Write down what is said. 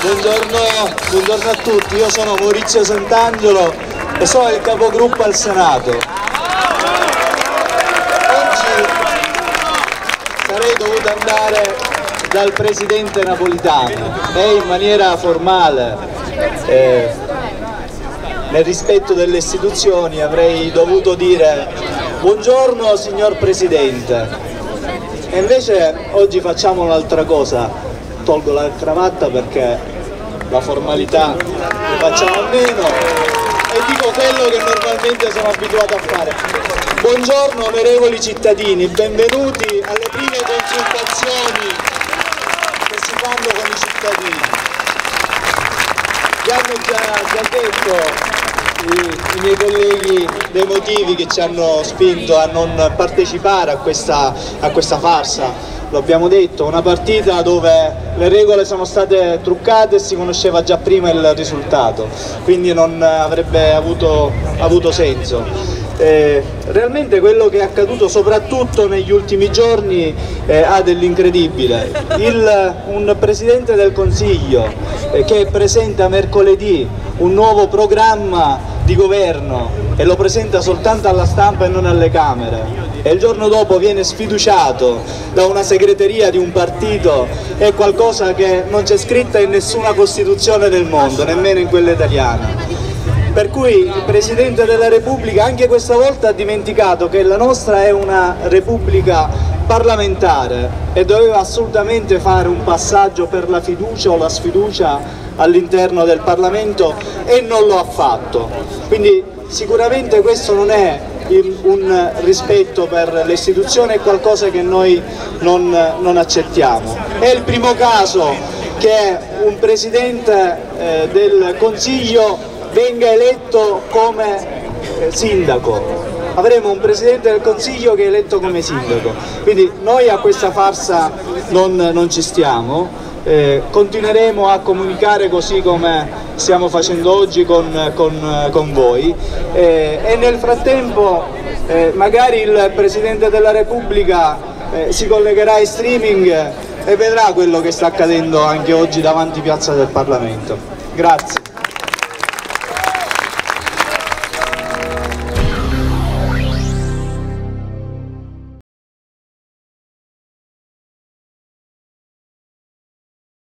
Buongiorno, buongiorno, a tutti, io sono Maurizio Sant'Angelo e sono il capogruppo al Senato. Oggi sarei dovuto andare dal presidente Napolitano e in maniera formale, eh, nel rispetto delle istituzioni, avrei dovuto dire buongiorno signor presidente. E invece oggi facciamo un'altra cosa, tolgo la cravatta perché la formalità ne facciamo a meno e dico quello che normalmente sono abituato a fare. Buongiorno onorevoli cittadini, benvenuti alle prime consultazioni che si fanno con i cittadini. Vi hanno già, già detto i, miei colleghi dei motivi che ci hanno spinto a non partecipare a questa, a questa farsa lo abbiamo detto, una partita dove le regole sono state truccate e si conosceva già prima il risultato, quindi non avrebbe avuto, avuto senso. Eh, realmente quello che è accaduto soprattutto negli ultimi giorni eh, ha dell'incredibile. Un Presidente del Consiglio eh, che presenta mercoledì un nuovo programma di governo e lo presenta soltanto alla stampa e non alle Camere e il giorno dopo viene sfiduciato da una segreteria di un partito è qualcosa che non c'è scritta in nessuna Costituzione del mondo, nemmeno in quella italiana. Per cui il Presidente della Repubblica anche questa volta ha dimenticato che la nostra è una Repubblica parlamentare e doveva assolutamente fare un passaggio per la fiducia o la sfiducia all'interno del Parlamento e non lo ha fatto. Quindi sicuramente questo non è un rispetto per le istituzioni è qualcosa che noi non, non accettiamo. È il primo caso che un Presidente eh, del Consiglio venga eletto come eh, sindaco. Avremo un Presidente del Consiglio che è eletto come sindaco, quindi noi a questa farsa non, non ci stiamo eh, continueremo a comunicare così come stiamo facendo oggi con, con, con voi eh, e nel frattempo eh, magari il Presidente della Repubblica eh, si collegherà ai streaming e vedrà quello che sta accadendo anche oggi davanti Piazza del Parlamento. Grazie.